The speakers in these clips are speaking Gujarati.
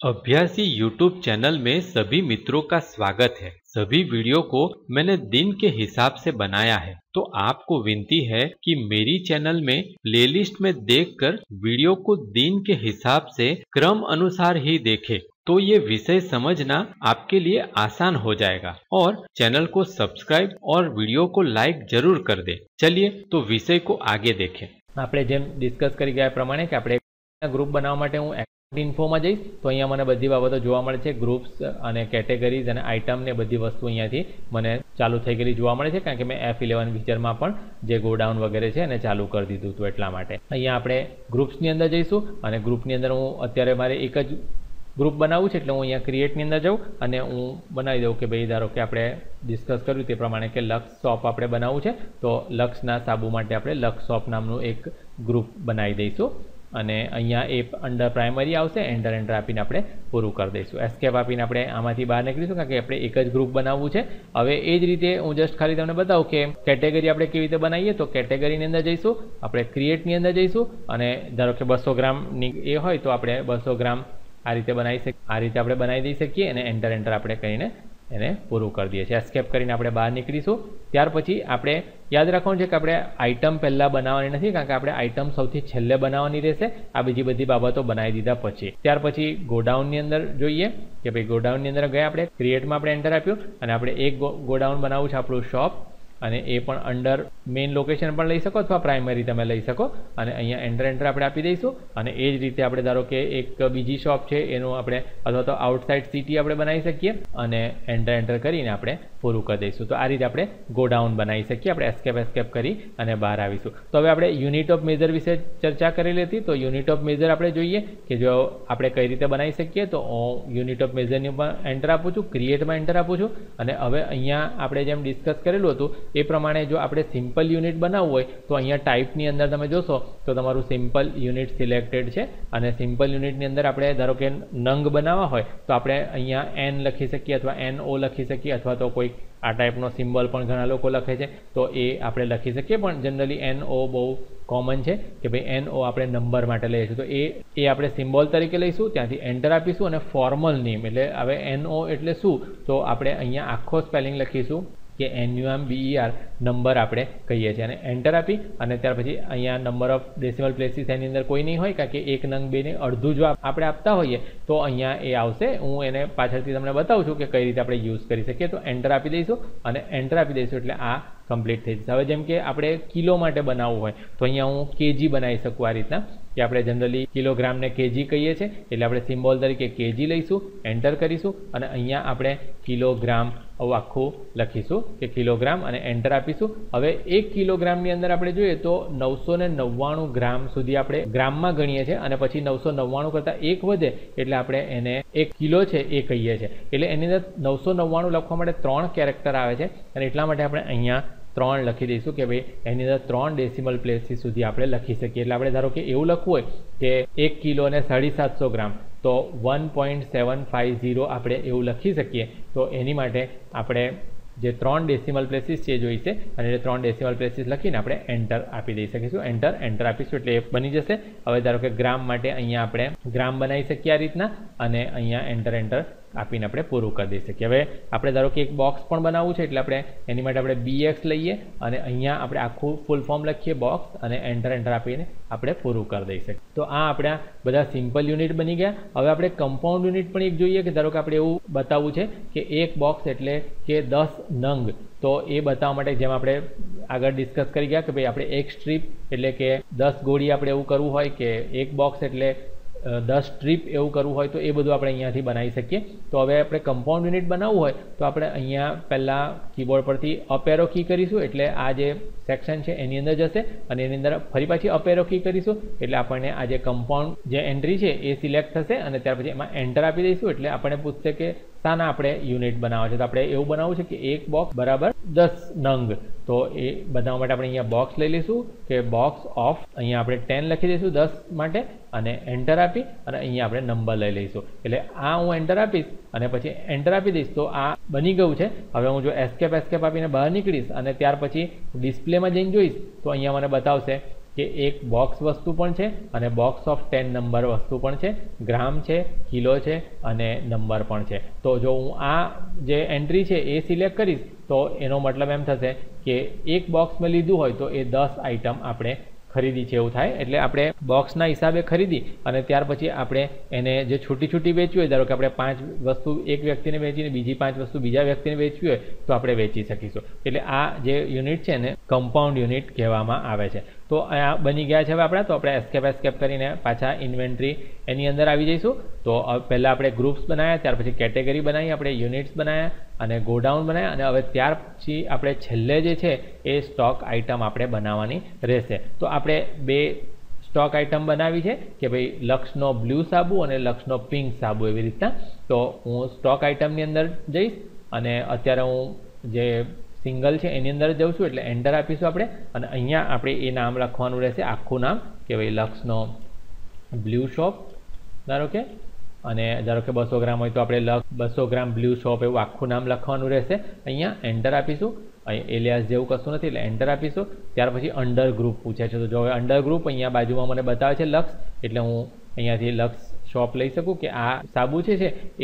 अभ्यासी यूट्यूब चैनल में सभी मित्रों का स्वागत है सभी वीडियो को मैंने दिन के हिसाब से बनाया है तो आपको विनती है कि मेरी चैनल में प्लेलिस्ट में देखकर वीडियो को दिन के हिसाब से क्रम अनुसार ही देखें तो ये विषय समझना आपके लिए आसान हो जाएगा और चैनल को सब्सक्राइब और वीडियो को लाइक जरूर कर दे चलिए तो विषय को आगे देखें આપણે જેમ ડિસ્કસ કરી ગયા એ પ્રમાણે કે આપણે ગ્રુપ બનાવવા માટે હું ઇન્ફોમાં જઈશ, તો અહીંયા મને બધી બાબતો જોવા મળે છે ગ્રુપ્સ અને કેટેગરીઝ અને આઇટમ ને બધી વસ્તુ અહીંયાથી મને ચાલુ થઈ ગયેલી જોવા મળે છે, કારણ કે મેં એફ ઇલેવન ફીચરમાં પણ જે ગોડાઉન વગેરે છે એને ચાલુ કરી દીધું હતું એટલા માટે. અહીંયા આપણે ગ્રુપ્સની અંદર જઈશું, અને ગ્રુપની અંદર હું અત્યારે મારે એક જ ગ્રુપ બનાવવું છે, એટલે હું અહીંયા ક્રિએટની અંદર જાઉં, અને હું બનાવી દઉં કે ભાઈ ધારો કે આપણે ડિસ્કસ કર્યું તે પ્રમાણે કે લક્ષ શોપ આપણે બનાવવું છે, તો લક્ષના સાબુ માટે આપણે લક્ષ શોપ નામનું એક ગ્રુપ બનાવી દઈશું. અને અહીંયા એ અંડર પ્રાઇમરી આવશે એન્ટર એન્ટર આપીને આપણે પૂરું કરી દઈશું. એસ્કેપ આપીને આપણે આમાંથી બહાર નીકળીશું, કારણ કે આપણે એક જ ગ્રુપ બનાવવું છે. હવે એ જ રીતે હું જસ્ટ ખાલી તમને બતાવું કે કેટેગરી આપણે કેવી રીતે બનાવીએ, તો કેટેગરીની અંદર જઈશું, આપણે ક્રિએટની અંદર જઈશું, અને ધારો કે બસો ગ્રામની એ હોય તો આપણે બસો ગ્રામ આ રીતે બનાવી શકીએ આ રીતે આપણે બનાવી દઈ શકીએ અને એન્ટર એન્ટર આપણે કરીને એને પૂરું કરી દઈએ છીએ. એસ્કેપ કરીને આપણે બહાર નીકળીશું. ત્યાર પછી આપણે યાદ રાખવાનું છે કે આપણે આઇટમ પહેલાં બનાવવાની નથી, કારણ કે આપણે આઇટમ સૌથી છેલ્લે બનાવવાની રહેશે. આ બીજી બધી બાબતો બનાવી દીધા પછી. ત્યાર પછી ગોડાઉનની અંદર જોઈએ કે ભાઈ ગોડાઉનની અંદર ગયા આપણે ક્રિએટમાં આપણે એન્ટર આપ્યું અને આપણે એક ગોડાઉન બનાવવું છે આપણું શોપ અને એ પણ અંડર મેઇન લોકેશન પણ લઈ શકો અથવા પ્રાઇમરી તમે લઈ શકો. અને અહીંયા એન્ટર એન્ટર આપણે આપી દઈશું. અને એ જ રીતે આપણે ધારો કે એક બીજી શોપ છે, એનું આપણે અથવા તો આઉટસાઇડ સિટી આપણે બનાવી શકીએ. અને એન્ટર એન્ટર કરીને આપણે પૂરું કરી દઈશું. તો આ રીતે આપણે ગોડાઉન બનાવી શકીએ. આપણે એસ્કેપ એસ્કેપ કરી અને બહાર આવીશું. તો હવે આપણે યુનિટ ઓફ મેજર વિશે ચર્ચા કરેલી હતી તો યુનિટ ઓફ મેજર આપણે જોઈએ કે જો આપણે કઈ રીતે બનાવી શકીએ, તો યુનિટ ઓફ મેજરની પણ એન્ટર આપું છું ક્રિએટમાં એન્ટર આપું છું. અને હવે અહીંયા આપણે જેમ ડિસ્કસ કરેલું હતું, એ પ્રમાણે જો આપણે સિમ્પલ યુનિટ બનાવવું હોય, તો અહીંયા ટાઈપની અંદર તમે જોશો, તો તમારું સિમ્પલ યુનિટ સિલેક્ટેડ છે. અને સિમ્પલ યુનિટની અંદર આપણે ધારો કે નંગ બનાવવા હોય, તો આપણે અહીંયા એન લખી શકીએ અથવા એન ઓ લખી શકીએ અથવા તો કોઈ આ ટાઈપનો સિમ્બલ પણ ઘણા લોકો લખે છે. તો એ આપણે લખી શકીએ, પણ જનરલી એન ઓ બહુ કોમન છે કે ભાઈ એન ઓ આપણે નંબર માટે છીએ તો એ એ આપણે સિમ્બોલ તરીકે લઈશું, ત્યાંથી એન્ટર આપીશું અને ફોર્મલ નેમ એટલે હવે એન ઓ એટલે શું? તો આપણે અહીંયા આખો સ્પેલિંગ લખીશું. કે N U M B E number આપણે કહીએ છીએ. અને એન્ટર આપી અને ત્યાર પછી અહીંયા નંબર ઓફ ડેસિમલ પ્લેસીસ એની અંદર કોઈ નહીં હોય, કારણ કે એક નંગ બેને અડધું જો આપણે આપતા હોઈએ, તો અહીંયા એ આવશે. હું એને પાછળથી તમને બતાવું છું કે કઈ રીતે આપણે યુઝ કરી શકીએ. તો એન્ટર આપી દઈશું અને એન્ટર આપી દઈશું એટલે આ કમ્પ્લીટ થઈ જશે. હવે જેમ કે આપણે કિલો માટે બનાવવું હોય, તો અહીંયા હું કેજી બનાવી શકું આ રીતના. કે આપણે જનરલી કિલોગ્રામને કેજી કહીએ છીએ, એટલે આપણે સિમ્બોલ તરીકે કેજી લઈશું એન્ટર કરીશું અને અહીંયા આપણે કિલોગ્રામ આવું આખું લખીશું કે કિલોગ્રામ અને એન્ટર આપીશું. હવે એક કિલોગ્રામની અંદર આપણે જોઈએ તો નવસો ને નવ્વાણું ગ્રામ સુધી આપણે ગ્રામમાં ગણીએ છીએ અને પછી નવસો નવ્વાણું કરતાં એક વધે એટલે આપણે એને એક કિલો છે એ કહીએ છીએ. એટલે એની અંદર નવસો નવ્વાણું લખવા માટે ત્રણ કેરેક્ટર આવે છે અને એટલા માટે આપણે અહીંયા ત્રણ લખી દઈશું કે ભાઈ એની અંદર ત્રણ ડેસિમલ પ્લેસીસ સુધી આપણે લખી શકીએ. એટલે આપણે ધારો કે એવું લખવું હોય કે એક કિલો અને સાડી સાતસો ગ્રામ. તો one point seven five zero આપણે એવું લખી શકીએ. તો એની માટે આપણે જે ત્રણ ડેસિમલ પ્લેસીસ છે જોઈશે અને એ ત્રણ ડેસિમલ પ્લેસીસ લખીને આપણે એન્ટર આપી દઈ શકીશું. એન્ટર એન્ટર આપીશું એટલે એ બની જશે. હવે ધારો કે ગ્રામ માટે અહીંયા આપણે ગ્રામ બનાવી શકીએ આ રીતના અને અહીંયા એન્ટર એન્ટર આપીને આપણે પૂરું કરી દઈ શકીએ. હવે આપણે ધારો કે એક બોક્સ પણ બનાવવું છે એટલે આપણે એની માટે આપણે બીએક્સ લઈએ અને અહીંયા આપણે આખું ફૂલ ફોર્મ લખીએ બોક્સ અને એન્ટર એન્ટર આપીને આપણે પૂરું કરી દઈ શકીએ. તો આ આપણા બધા સિમ્પલ યુનિટ બની ગયા. હવે આપણે કમ્પાઉન્ડ યુનિટ પણ એક જોઈએ કે ધારો કે આપણે એવું બતાવવું છે કે એક બોક્સ એટલે કે દસ નંગ. તો એ બતાવવા માટે જેમ આપણે આગળ ડિસ્કસ કરી ગયા કે ભાઈ આપણે એક સ્ટ્રીપ એટલે કે દસ ગોળી આપણે એવું કરવું હોય કે એક બોક્સ એટલે દસ સ્ટ્રીપ એવું કરવું હોય તો એ બધું આપણે અહીંયાથી બનાવી શકીએ. તો હવે આપણે કમ્પાઉન્ડ યુનિટ બનાવવું હોય તો આપણે અહીંયા પહેલાં કીબોર્ડ પરથી અપેરો કી કરીશું એટલે આ જે સેક્શન છે એની અંદર જશે અને એની અંદર ફરી પાછી અપેરો કી કરીશું એટલે આપણને આ જે કમ્પાઉન્ડ જે એન્ટ્રી છે એ સિલેક્ટ થશે અને ત્યાર પછી એમાં એન્ટર આપી દઈશું એટલે આપણને પૂછશે કે શાના આપણે યુનિટ બનાવવા છે. તો આપણે એવું બનાવવું છે કે એક બોક્સ બરાબર દસ નંગ. તો એ બનાવવા માટે આપણે અહીંયા બોક્સ લઈ લઈશું કે બોક્સ ઓફ અહીંયા આપણે ટેન લખી દઈશું દસ માટે અને એન્ટર આપી અને અહીંયા આપણે નંબર લઈ લઈશું. એટલે આ હું એન્ટર આપીશ અને પછી એન્ટર આપી દઈશ. તો આ બની ગયું છે. હવે હું જો એસ્કેપ એસ્કેપ આપીને બહાર નીકળીશ અને ત્યાર પછી ડિસ્પ્લેમાં જઈને જોઈશ, તો અહીંયા મને બતાવશે કે એક બોક્સ વસ્તુ પણ છે અને બોક્સ ઓફ ટેન નંબર વસ્તુ પણ છે ગ્રામ છે કિલો છે અને નંબર પણ છે. તો જો હું આ જે એન્ટ્રી છે એ સિલેક્ટ કરીશ, તો એનો મતલબ એમ થશે કે એક બોક્સમાં લીધું હોય તો એ દસ આઇટમ આપણે ખરીદી છે એવું થાય. એટલે આપણે બોક્સના હિસાબે ખરીદી અને ત્યાર પછી આપણે એને જે છૂટી છૂટી વેચવી હોય, ધારો કે આપણે પાંચ વસ્તુ એક વ્યક્તિને વેચીને બીજી પાંચ વસ્તુ બીજા વ્યક્તિને વેચવી હોય, તો આપણે વેચી શકીશું. એટલે આ જે યુનિટ છે ને કમ્પાઉન્ડ યુનિટ કહેવામાં આવે છે. તો અહીંયા બની ગયા છે હવે આપણા, તો આપણે એસ્કેપ એસ્કેપ કરીને પાછા ઇન્વેન્ટરી એની અંદર આવી જઈશું. તો પહેલાં આપણે ગ્રુપ્સ બનાવ્યા ત્યાર પછી કેટેગરી બનાવી, આપણે યુનિટ્સ બનાવ્યા અને ગોડાઉન બનાવ્યા અને હવે ત્યાર પછી આપણે છેલ્લે જે છે એ સ્ટોક આઇટમ આપણે બનાવવાની રહેશે. તો આપણે બે સ્ટોક આઇટમ બનાવી છે કે ભાઈ લક્ષનો બ્લુ સાબુ અને લક્ષનો પિંક સાબુ એવી રીતના. તો હું સ્ટોક આઇટમની અંદર જઈશ અને અત્યારે હું જે સિંગલ છે, એની અંદર છું, એટલે એન્ટર આપીશું આપણે. અને અહીંયા આપણે એ નામ લખવાનું રહેશે, આખું નામ, કે ભાઈ લક્ષનો બ્લુ શોપ. ધારો કે? અને ધારો કે બસો ગ્રામ હોય તો આપણે લક્ષ, બસો ગ્રામ બ્લુ શોપ એવું આખું નામ લખવાનું રહેશે. અહીંયા એન્ટર આપીશું. એલિયાસ જેવું કશું નથી, એટલે એન્ટર આપીશું. ત્યાર પછી અંડર ગ્રુપ પૂછે છે. તો જો અંડર ગ્રુપ અહીંયા બાજુમાં મને બતાવે છે લક્ષ, એટલે હું અહીંયાથી લક્ષ શોપ લઈ શકું કે આ સાબુ છે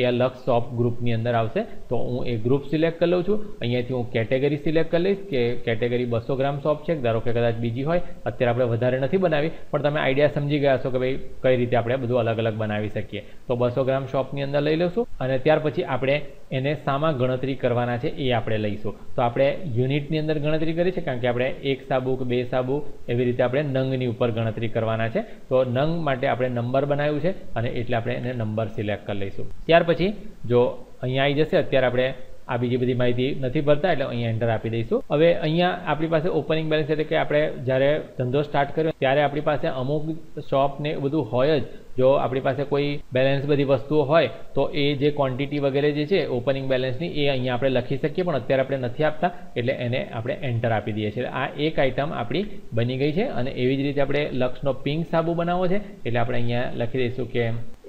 એ અલગ શોપ ગ્રુપની અંદર આવશે, તો હું એ ગ્રુપ સિલેક્ટ કરી લઉં છું. અહીંયાથી હું કેટેગરી સિલેક્ટ કરી લઈશ કે કેટેગરી બસો ગ્રામ શોપ છે. ધારો કે કદાચ બીજી હોય, અત્યારે આપણે વધારે નથી બનાવી, પણ તમે આઈડિયા સમજી ગયા છો કે ભાઈ કઈ રીતે આપણે બધું અલગ અલગ બનાવી શકીએ. તો બસો ગ્રામ શોપની અંદર લઈ લઈશું અને ત્યાર પછી આપણે એને સામા ગણતરી કરવાના છે એ આપણે લઈશું. તો આપણે યુનિટની અંદર ગણતરી કરી છે, કારણ કે આપણે એક સાબુ કે બે સાબુ એવી રીતે આપણે નંગની ઉપર ગણતરી કરવાના છે. તો નંગ માટે આપણે નંબર બનાવ્યું છે અને એટલે આપણે એને નંબર સિલેક્ટ કરી લઈશું. ત્યાર પછી જો અહીંયા આવી જશે, અત્યારે આપણે આ બીજી બધી માહિતી નથી ભરતા, એટલે અહીંયા એન્ટર આપી દઈશું. હવે અહીંયા આપણી પાસે ઓપનિંગ બેલેન્સ એટલે કે આપણે જ્યારે ધંધો સ્ટાર્ટ કર્યો, ત્યારે આપણી પાસે અમુક શોપ ને બધું હોય જ. જો આપણી પાસે કોઈ બેલેન્સ બધી વસ્તુઓ હોય, તો એ જે ક્વોન્ટિટી વગેરે જે છે ઓપનિંગ બેલેન્સની એ અહીંયા આપણે લખી શકીએ, પણ અત્યારે આપણે નથી આપતા, એટલે એને આપણે એન્ટર આપી દઈએ છીએ. આ એક આઇટમ આપણી બની ગઈ છે, અને એવી જ રીતે આપણે લક્ષનો પિંક સાબુ બનાવવો છે, એટલે આપણે અહીંયા લખી દઈશું કે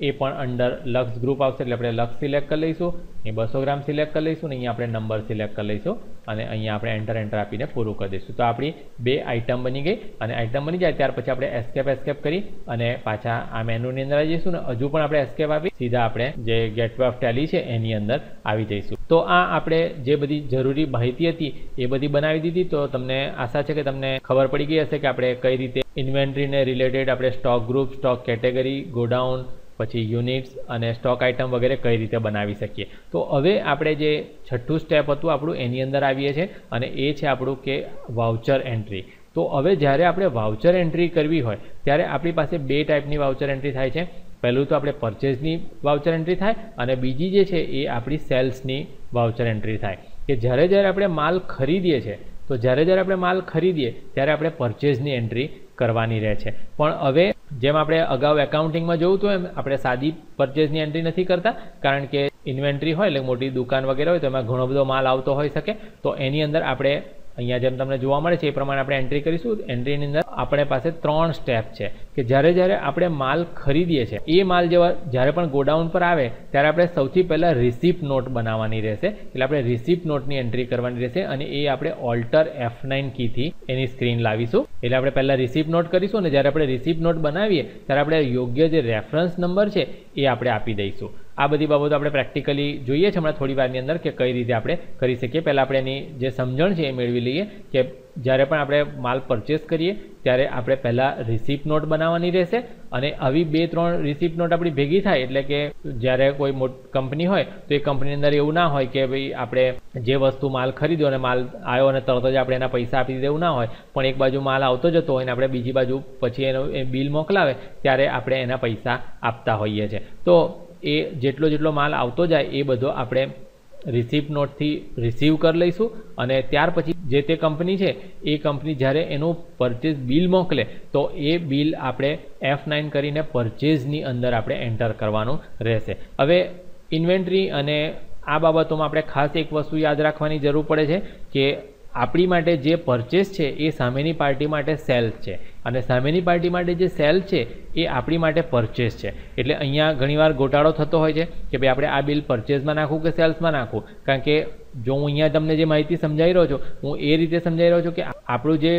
એ પણ અંડર લક્ષ ગ્રુપ આવશે એટલે આપણે લક્ષ સિલેક્ટ કરી લઈશું, એ બસો ગ્રામ સિલેક્ટ કરી લઈશું અને અહીંયા આપણે નંબર સિલેક્ટ કરી લઈશું અને અહીંયા આપણે એન્ટર એન્ટર આપીને પૂરું કરી દઈશું. તો આપણી બે આઇટમ બની ગઈ અને આઇટમ બની જાય ત્યાર પછી આપણે એસ્કેપ એસ્કેપ કરી અને પાછા આ મેનુની અંદર આવી જઈશું ને હજુ પણ આપણે એસ્કેપ આપી, સીધા આપણે જે ગેટવે ઓફ ટેલી છે એની અંદર આવી જઈશું. તો આ આપણે જે બધી જરૂરી માહિતી હતી એ બધી બનાવી દીધી. તો તમને આશા છે કે તમને ખબર પડી ગઈ હશે કે આપણે કઈ રીતે ઇન્વેન્ટરીને રિલેટેડ આપણે stock group stock category godown પછી યુનિટ્સ અને સ્ટોક આઇટમ વગેરે કઈ રીતે બનાવી શકીએ. તો હવે આપણે જે છઠ્ઠું સ્ટેપ હતું, આપણું એની અંદર આવીએ છીએ અને એ છે આપણું કે વાઉચર એન્ટ્રી તો હવે જ્યારે આપણે વાઉચર એન્ટ્રી કરવી હોય, ત્યારે આપણી પાસે બે ટાઈપની વાઉચર એન્ટ્રી થાય છે. પહેલું તો આપણે પરચેઝની વાઉચર એન્ટ્રી થાય અને બીજી જે છે એ આપણી સેલ્સની વાઉચર એન્ટ્રી થાય. કે જ્યારે જ્યારે આપણે માલ ખરીદીએ છીએ, તો જ્યારે જ્યારે આપણે માલ ખરીદીએ, ત્યારે આપણે પરચેઝની એન્ટ્રી કરવાની રહે છે. પણ હવે જેમ આપણે અગાઉ એકાઉન્ટિંગમાં જોયું હતું એમ, આપણે સાદી પરચેઝની એન્ટ્રી નથી કરતા, કારણ કે ઇન્વેન્ટ્રી હોય એટલે મોટી દુકાન વગેરે હોય તો એમાં ઘણો બધો માલ આવતો હોઈ શકે. તો એની અંદર આપણે અહીંયા જેમ તમને જોવા મળે છે, એ પ્રમાણે આપણે એન્ટ્રી કરીશું. એન્ટ્રીની અંદર આપણે પાસે ત્રણ સ્ટેપ છે કે જ્યારે જ્યારે આપણે માલ ખરીદીએ છીએ, એ માલ જેવા જ્યારે પણ ગોડાઉન પર આવે, ત્યારે આપણે સૌથી પહેલાં રિસિપ્ટ નોટ બનાવવાની રહેશે. એટલે આપણે રિસિપ્ટ નોટની એન્ટ્રી કરવાની રહેશે અને એ આપણે ઓલ્ટર એફ નાઇન કીથી એની સ્ક્રીન લાવીશું. એટલે આપણે પહેલાં રિસિપ્ટ નોટ કરીશું અને જ્યારે આપણે રિસિપ્ટ નોટ બનાવીએ, ત્યારે આપણે યોગ્ય જે રેફરન્સ નંબર છે, એ આપણે આપી દઈશું. આ બધી બાબતો આપણે પ્રેક્ટિકલી જોઈએ છે હમણાં થોડી વારની અંદર કે કઈ રીતે આપણે કરી શકીએ. પહેલાં આપણે એની જે સમજણ છે એ મેળવી લઈએ કે જ્યારે પણ આપણે માલ પરચેસ કરીએ, ત્યારે આપણે પહેલાં રિસિપ્ટ નોટ બનાવવાની રહેશે અને આવી બે, ત્રણ રિસિપ્ટ નોટ આપણી ભેગી થાય એટલે કે જ્યારે કોઈ મોટ કંપની હોય તો એ કંપનીની અંદર એવું ના હોય કે ભાઈ આપણે જે વસ્તુ માલ ખરીદ્યો અને માલ આવ્યો અને તરત જ આપણે એના પૈસા આપી દેવું ના હોય. પણ એક બાજુ માલ આવતો જતો હોય અને આપણે બીજી બાજુ પછી એનો એ બિલ મોકલાવે, ત્યારે આપણે એના પૈસા આપતા હોઈએ છીએ તો એ જેટલો જેટલો માલ આવતો જાય એ બધો આપણે રિસીપ નોટથી રિસીવ કરી લઈશું અને ત્યાર પછી જે તે કંપની છે, એ કંપની જ્યારે એનું પરચેઝ બિલ મોકલે, તો એ બિલ આપણે એફ નાઇન કરીને પરચેઝની અંદર આપણે એન્ટર કરવાનું રહેશે. હવે ઇન્વેન્ટરી અને આ બાબતોમાં આપણે ખાસ એક વસ્તુ યાદ રાખવાની જરૂર પડે છે કે આપણી માટે જે પરચેસ છે, એ સામેની પાર્ટી માટે સેલ્સ છે. અને સામેની પાર્ટી માટે જે સેલ છે, એ આપણી માટે પરચેસ છે. એટલે અહીંયા ઘણીવાર ગોટાળો થતો હોય છે કે ભાઈ આપણે આ બિલ પરચેસમાં નાખવું કે સેલ્સમાં નાખવું કારણ કે જો હું અહીંયા તમને જે માહિતી સમજાવી રહ્યો છું, હું એ રીતે સમજાવી રહ્યો છું કે આપણું જે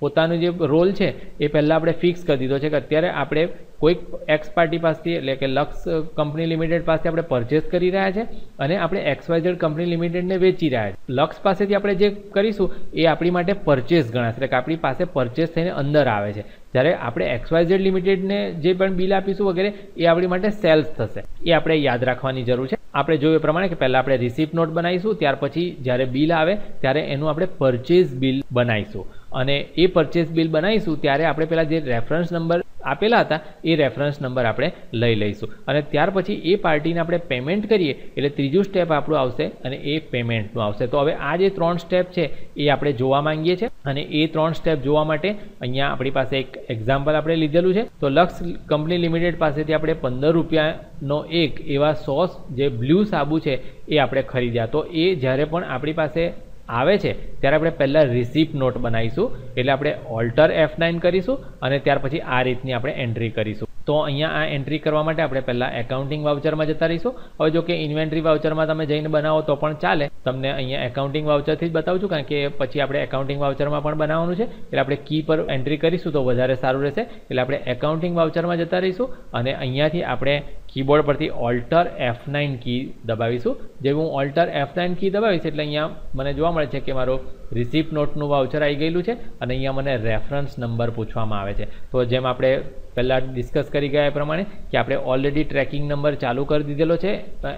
પોતાનું જે રોલ છે, એ પહેલાં આપણે ફિક્સ કરી દીધો છે કે અત્યારે આપણે કોઈક એક્સ પાર્ટી પાસેથી, એટલે કે લક્ષ કંપની લિમિટેડ પાસેથી આપણે પરચેસ કરી રહ્યા છે અને આપણે એક્સવાયઝેડ કંપની લિમિટેડને વેચી રહ્યા છે. લક્ષ પાસેથી આપણે જે કરીશું, એ આપણી માટે પરચેસ ગણાશે. એટલે કે આપણી પાસે પરચેસ થઈને અંદર આવે છે. જ્યારે આપણે એક્સવાયઝેડ લિમિટેડને જે પણ બિલ આપીશું વગેરે, એ આપણી માટે સેલ્સ થશે. એ આપણે યાદ રાખવાની જરૂર છે. આપણે જોયું એ પ્રમાણે કે પહેલાં આપણે રિસિપ્ટ નોટ બનાવીશું, ત્યાર પછી જ્યારે બિલ આવે, ત્યારે એનું આપણે પરચેઝ બિલ બનાવીશું. અને એ પરચેસ બિલ બનાવીશું, ત્યારે આપણે પહેલાં જે રેફરન્સ નંબર આપેલા હતા, એ રેફરન્સ નંબર આપણે લઈ લઈશું. અને ત્યાર પછી એ પાર્ટીને આપણે પેમેન્ટ કરીએ, એટલે ત્રીજું સ્ટેપ આપણું આવશે અને એ પેમેન્ટનું આવશે. તો હવે આ જે ત્રણ સ્ટેપ છે, એ આપણે જોવા માંગીએ છીએ. અને એ ત્રણ સ્ટેપ જોવા માટે અહીંયા આપણી પાસે એક એક્ઝામ્પલ આપણે લીધેલું છે. તો લક્ષ કંપની લિમિટેડ પાસેથી આપણે પંદર રૂપિયાનો એક એવા સોસ, જે બ્લુ સાબુ છે, એ આપણે ખરીદ્યા. તો એ જ્યારે પણ આપણી પાસે આવે છે, ત્યારે આપણે પહેલાં રિસિપ્ટ નોટ બનાવીશું, એટલે આપણે ઓલ્ટર એફ કરીશું, અને ત્યાર પછી આ રીતની આપણે એન્ટ્રી કરીશું. તો અહીંયા આ એન્ટ્રી કરવા માટે આપણે પહેલાં એકાઉન્ટિંગ વાઉચરમાં જતા રહીશું. હવે જો કે ઇન્વેન્ટરી વાઉચરમાં તમે જઈને બનાવો તો પણ ચાલે. તમને અહીંયા એકાઉન્ટિંગ વાઉચરથી જ બતાવું છું, કારણ કે પછી આપણે એકાઉન્ટિંગ વાઉચરમાં પણ બનાવવાનું છે. એટલે આપણે કી પર એન્ટ્રી કરીશું તો વધારે સારું રહેશે. એટલે આપણે એકાઉન્ટિંગ વાઉચરમાં જતા રહીશું, અને અહીંયાથી આપણે કીબોર્ડ પરથી ઓલ્ટર એફ નાઇન કી દબાવીશું. જેવું હું ઓલ્ટર એફ નાઇન કી દબાવીશ એટલે અહીંયા મને જોવા મળે છે કે મારો રિસિપ્ટ નોટનું વાઉચર આવી ગયેલું છે અને અહીંયા મને રેફરન્સ નંબર પૂછવામાં આવે છે. તો જેમ આપણે પહેલાં ડિસ્કસ કરી ગયા એ પ્રમાણે કે આપણે ઓલરેડી ટ્રેકિંગ નંબર ચાલુ કરી દીધેલો છે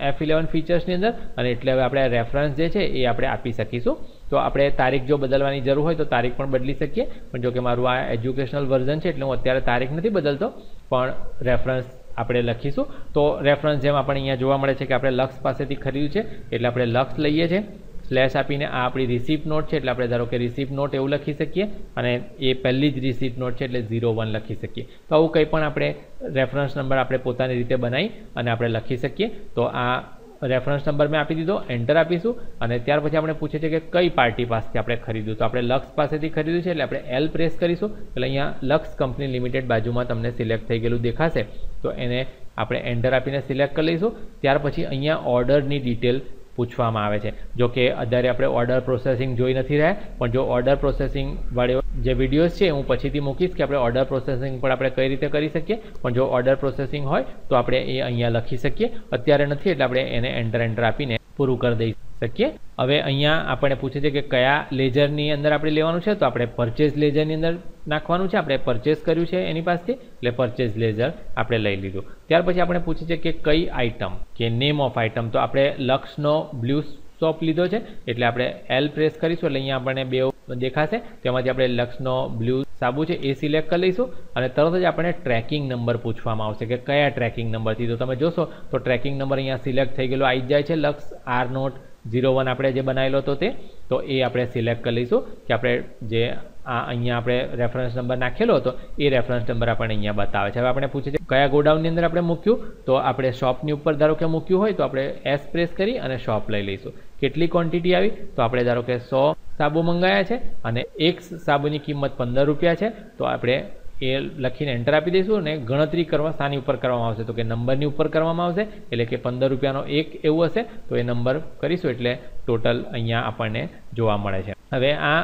એફ ઇલેવન ફીચર્સની અંદર, અને એટલે હવે આપણે રેફરન્સ જે છે એ આપણે આપી શકીશું. તો આપણે તારીખ જો બદલવાની જરૂર હોય તો તારીખ પણ બદલી શકીએ. પણ જો કે મારું આ એજ્યુકેશનલ વર્ઝન છે એટલે હું અત્યારે તારીખ નથી બદલતો, પણ રેફરન્સ આપણે લખીશું. તો રેફરન્સ જેમ આપણે અહીંયા જોવા મળે છે કે આપણે લક્ષ પાસેથી ખરીદ્યું છે, એટલે આપણે લક્ષ લઈએ છીએ. સ્લેશ આપીને આ આપણી રિસિપ્ટ નોટ છે, એટલે આપણે ધારો કે રિસિપ્ટ નોટ એવું લખી શકીએ, અને એ પહેલી જ રિસિપ્ટ નોટ છે, એટલે ઝીરો વન લખી શકીએ. તો આવું કંઈ પણ આપણે રેફરન્સ નંબર આપણે પોતાની રીતે બનાવી અને આપણે લખી શકીએ. તો આ રેફરન્સ નંબર મેં આપી દીધો એન્ટર આપીશું, અને ત્યાર પછી આપણે પૂછે છે કે કઈ પાર્ટી પાસેથી આપણે ખરીદ્યું. તો આપણે લક્ષ પાસેથી ખરીદ્યું છે, એટલે આપણે એલ પ્રેસ કરીશું. એટલે અહીંયા લક્ષ કંપની લિમિટેડ બાજુમાં તમને સિલેક્ટ થઈ ગયેલું દેખાશે. તો એને આપણે એન્ટર આપીને સિલેક્ટ કરી લઈશું. ત્યાર પછી અહીંયા ઓર્ડરની ડિટેલ પૂછવામાં આવે છે. જો કે અત્યારે આપણે ઓર્ડર પ્રોસેસિંગ જોઈ નથી રહ્યા, પણ જો ઓર્ડર પ્રોસેસિંગ વાળી જે વિડીયોઝ છે હું પછીથી મૂકીશ કે આપણે ઓર્ડર પ્રોસેસિંગ પણ આપણે કઈ રીતે કરી શકીએ. પણ જો ઓર્ડર પ્રોસેસિંગ હોય તો આપણે એ અહીંયા લખી શકીએ. અત્યારે નથી એટલે આપણે એને એન્ટર એન્ટર આપીને પૂરું કરી દઈ શકીએ? હવે અહીંયા આપણે પૂછે છે કે કયા લેજરની અંદર આપણે લેવાનું છે? તો આપણે પરચેઝ લેજરની અંદર નાખવાનું છે. આપણે પરચેસ કર્યું છે એની પાસેથી. એટલે પરચેઝ લેઝર આપણે લઈ લીધું. ત્યાર પછી આપણે પૂછે છે કે કઈ આઇટમ? કે નેમ ઓફ આઇટમ? તો આપણે લક્ષનો બ્લુ શોપ લીધો છે. એટલે આપણે એલ પ્રેસ કરીશું. એટલે અહીંયા આપણને બે દેખાશે. તેમાંથી આપણે લક્ષનો બ્લુ સાબુ છે એ સિલેક્ટ કરી લઈશું. અને તરત જ આપણે ટ્રેકિંગ નંબર પૂછવામાં આવશે કે કયા ટ્રેકિંગ નંબરથી. તો તમે જોશો તો ટ્રેકિંગ નંબર અહીંયા સિલેક્ટ થઈ ગયેલો, આવી જાય છે. લક્ષ આર નોટ ઝીરો વન આપણે જે બનાવેલો હતો તે, તો એ આપણે સિલેક્ટ કરી લઈશું કે આપણે જે આ અહીંયા આપણે રેફરન્સ નંબર નાખેલો હતો, એ રેફરન્સ નંબર આપણને અહીંયા બતાવે છે. હવે આપણે પૂછે છે કયા ગોડાઉનની અંદર આપણે મૂક્યું, તો આપણે શોપની ઉપર ધારો કે મૂક્યું હોય, તો આપણે એસ પ્રેસ કરી અને શોપ લઈ લઈશું. કેટલી ક્વોન્ટિટી આવી? તો આપણે ધારો કે સો સાબુ મંગાયા છે અને એક સાબુની કિંમત પંદર રૂપિયા છે, તો આપણે એ લખીને એન્ટર આપી દઈશું અને ગણતરી કરવા સ્થાની ઉપર કરવામાં આવશે. તો કે નંબરની ઉપર કરવામાં આવશે, એટલે કે પંદર રૂપિયાનો એક એવું હશે, તો એ નંબર કરીશું એટલે ટોટલ અહીંયા આપણને જોવા મળે છે. હવે આ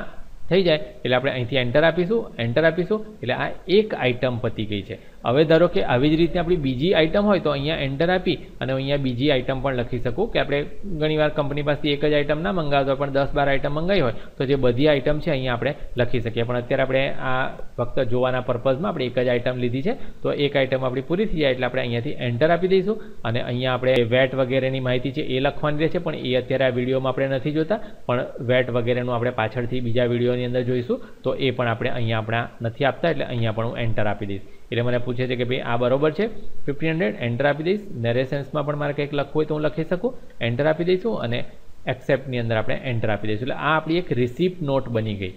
થઈ જાય, એટલે આપણે અહીંથી એન્ટર આપીશું એન્ટર આપીશું, એટલે આ એક આઇટમ પતી ગઈ છે. હવે ધારો કે આવી જ રીતે આપણી બીજી આઇટમ હોય તો અહીંયા એન્ટર આપી અને અહીંયા બીજી આઇટમ પણ લખી શકું કે આપણે ઘણીવાર કંપની પાસેથી એક જ આઇટમ ના મંગાવતો પણ દસ બાર આઇટમ મંગાવી હોય તો જે બધી આઇટમ છે અહીંયા આપણે લખી શકીએ. પણ અત્યારે આપણે આ ફક્ત જોવાના પર્પઝમાં આપણે એક જ આઇટમ લીધી છે, તો એક આઇટમ આપણી પૂરી થઈ જાય એટલે આપણે અહીંયાથી એન્ટર આપી દઈશું અને અહીંયા આપણે વેટ વગેરેની માહિતી છે એ લખવાની રહેશે, પણ એ અત્યારે આ વિડીયોમાં આપણે નથી જોતા. પણ વેટ વગેરેનું આપણે પાછળથી બીજા વિડીયોની અંદર જોઈશું, તો એ પણ આપણે અહીંયા આપણા નથી આપતા એટલે અહીંયા પણ હું એન્ટર આપી દઈશ. એટલે મને પૂછે છે કે ભાઈ, આ બરોબર છે? ફિફ્ટીન હંડ્રેડ એન્ટર આપી દઈશ. નેરેશન્સમાં પણ મારે કંઈક લખવું હોય તો હું લખી શકું. એન્ટર આપી દઈશું અને એક્સેપ્ટની અંદર આપણે એન્ટર આપી દઈશું. એટલે આ આપણી એક રિસિપ્ટ નોટ બની ગઈ.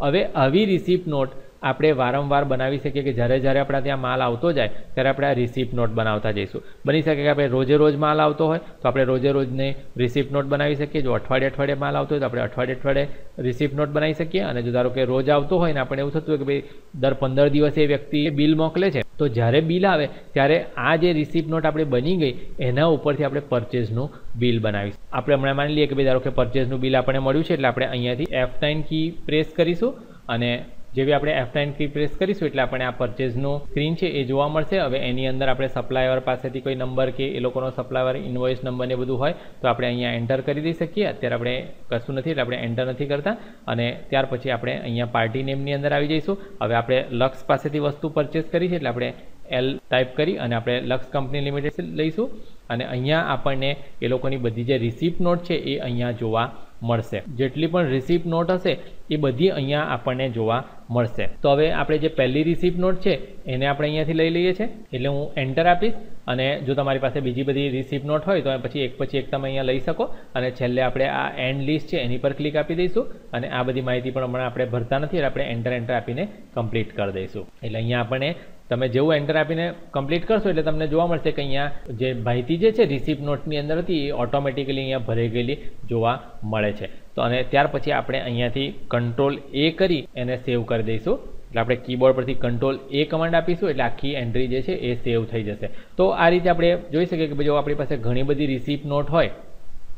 હવે આવી રિસિપ્ટ નોટ આપણે વારંવાર બનાવી શકીએ કે જ્યારે જ્યારે આપણા ત્યાં માલ આવતો જાય, ત્યારે આપણે આ રિસિપ્ટ નોટ બનાવતા જઈશું. બની શકે કે આપણે રોજે રોજ માલ આવતો હોય, તો આપણે રોજે રોજને રિસિપ્ટ નોટ બનાવી શકીએ. જો અઠવાડિયે અઠવાડિયે માલ આવતો હોય, તો આપણે અઠવાડિયે અઠવાડિયે રિસિપ્ટ નોટ બનાવી શકીએ. અને જો ધારો કે રોજ આવતો હોય ને, આપણે એવું થતું હોય કે ભાઈ દર પંદર દિવસે એ વ્યક્તિ બિલ મોકલે છે, તો જ્યારે બિલ આવે, ત્યારે આ જે રિસિપ્ટ નોટ આપણે બની ગઈ, એના ઉપરથી આપણે પરચેઝનું બિલ બનાવીશું. આપણે હમણાં માની લઈએ કે ભાઈ ધારો કે પરચેઝનું બિલ આપણે મળ્યું છે, એટલે આપણે અહીંયાથી એફ નાઇન કી પ્રેસ કરીશું અને જેવી આપણે એફ નાઇન કી પ્રેસ કરીશું એટલે આપણે આ પરચેઝનો સ્ક્રીન છે એ જોવા મળશે. હવે એની અંદર આપણે સપ્લાયર પાસેથી કોઈ નંબર કે એ લોકોનો સપ્લાયર ઇન્વોઇસ નંબર ને બધું હોય, તો આપણે અહીંયા એન્ટર કરી દઈ શકીએ. અત્યારે આપણે કશું નથી એટલે આપણે એન્ટર નથી કરતા. અને ત્યાર પછી આપણે અહીંયા પાર્ટી નેમની અંદર આવી જઈશું. હવે આપણે લક્ષ પાસેથી વસ્તુ પરચેસ કરી છે એટલે આપણે એલ ટાઈપ કરી અને આપણે લક્ષ કંપની લિમિટેડ લઈશું. અને અહીંયા આપણને એ લોકોની બધી જે રિસિપ્ટ નોટ છે એ અહીંયા જોવા મળશે. જેટલી પણ રિસિપ્ટ નોટ હશે, એ બધી અહીંયા આપણને જોવા મળશે. તો હવે આપણે જે પહેલી રિસિપ્ટ નોટ છે, એને આપણે અહીંયાથી લઈ લઈએ છીએ. એટલે હું એન્ટર આપીશ અને જો તમારી પાસે બીજી બધી રિસિપ્ટ નોટ હોય, તો પછી એક પછી એક તમે અહીંયા લઈ શકો. અને છેલ્લે આપણે આ એન્ડ લિસ્ટ છે, એની પર ક્લિક આપી દઈશું. અને આ બધી માહિતી પણ હમણાં આપણે ભરતા નથી, એટલે આપણે એન્ટર એન્ટર આપીને કમ્પ્લીટ કરી દઈશું. એટલે અહીંયા આપણને તમે જેવું એન્ટર આપીને કમ્પ્લીટ કરશો એટલે તમને જોવા મળશે કે અહીંયા જે માહિતી જે છે રિસિપ્ટ નોટની અંદર હતી, એ ઓટોમેટિકલી અહીંયા ભરાઈ ગયેલી જોવા મળે છે. તો અને ત્યાર પછી આપણે અહીંયાથી કંટ્રોલ એ કરી એને સેવ કરી દઈશું. એટલે આપણે કીબોર્ડ પરથી કંટ્રોલ એ કમાન્ડ આપીશું, એટલે આખી એન્ટ્રી જે છે એ સેવ થઈ જશે. તો આ રીતે આપણે જોઈ શકીએ કે જો આપણી પાસે ઘણી બધી રિસિપ્ટ નોટ હોય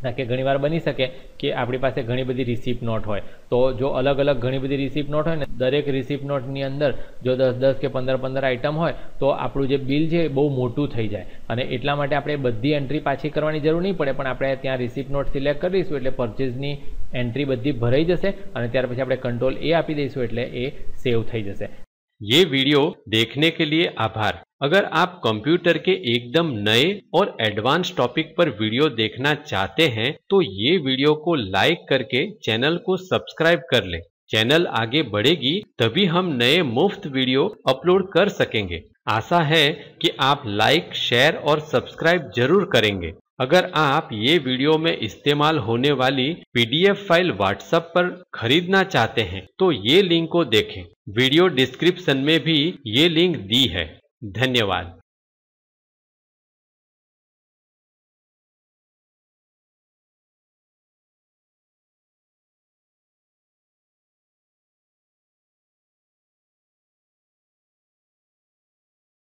કે ઘણીવાર બની શકે કે આપણી પાસે ઘણી બધી રિસિપ્ટ નોટ હોય. તો જો અલગ અલગ ઘણી બધી રિસિપ્ટ નોટ હોય ને, દરેક રિસિપ્ટ નોટની અંદર જો દસ દસ કે પંદર પંદર આઇટમ હોય, તો આપણું જે બિલ છે એ બહુ મોટું થઈ જાય. અને એટલા માટે આપણે બધી એન્ટ્રી પાછી કરવાની જરૂર નહીં પડે, પણ આપણે ત્યાં રિસિપ્ટ નોટ સિલેક્ટ કરીશું એટલે પરચેઝની એન્ટ્રી બધી ભરાઈ જશે અને ત્યાર પછી આપણે કંટ્રોલ એ આપી દઈશું એટલે એ સેવ થઈ જશે. ये वीडियो देखने के लिए आभार। अगर आप कंप्यूटर के एकदम नए और एडवांस टॉपिक पर वीडियो देखना चाहते हैं तो ये वीडियो को लाइक करके चैनल को सब्सक्राइब कर लें। चैनल आगे बढ़ेगी, तभी हम नए मुफ़्त वीडियो अपलोड कर सकेंगे। आशा है कि आप लाइक शेयर और सब्सक्राइब ज़रूर करेंगे। अगर आप ये वीडियो में इस्तेमाल होने वाली पीडीएफ फ़ाइल व्हाट्सएप पर खरीदना चाहते हैं तो ये लिंक को देखें। वीडियो डिस्क्रिप्शन में भी ये लिंक दी है। धन्यवाद।